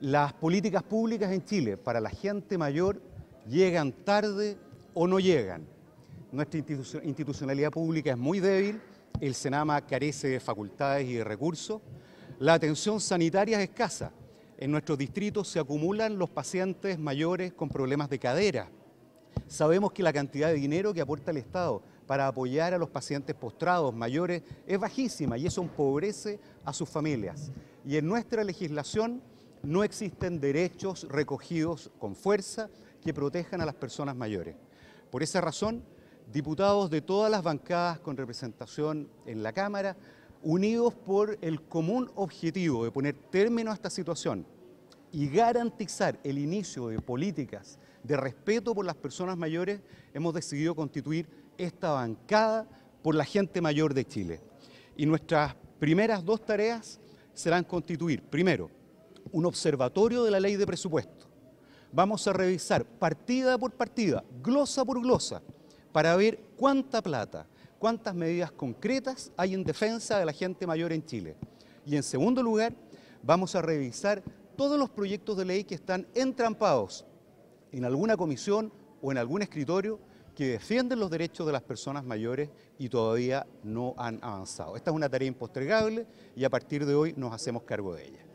Las políticas públicas en Chile para la gente mayor llegan tarde o no llegan. Nuestra institucionalidad pública es muy débil, el Senama carece de facultades y de recursos, la atención sanitaria es escasa. En nuestros distritos se acumulan los pacientes mayores con problemas de cadera. Sabemos que la cantidad de dinero que aporta el Estado para apoyar a los pacientes postrados mayores es bajísima y eso empobrece a sus familias. Y en nuestra legislación no existen derechos recogidos con fuerza que protejan a las personas mayores. Por esa razón, diputados de todas las bancadas con representación en la Cámara, unidos por el común objetivo de poner término a esta situación y garantizar el inicio de políticas de respeto por las personas mayores, hemos decidido constituir esta bancada por la gente mayor de Chile. Y nuestras primeras dos tareas serán constituir, primero, un observatorio de la ley de presupuesto. Vamos a revisar partida por partida, glosa por glosa, para ver cuánta plata, cuántas medidas concretas hay en defensa de la gente mayor en Chile. Y en segundo lugar, vamos a revisar todos los proyectos de ley que están entrampados en alguna comisión o en algún escritorio que defienden los derechos de las personas mayores y todavía no han avanzado. Esta es una tarea impostergable y a partir de hoy nos hacemos cargo de ella.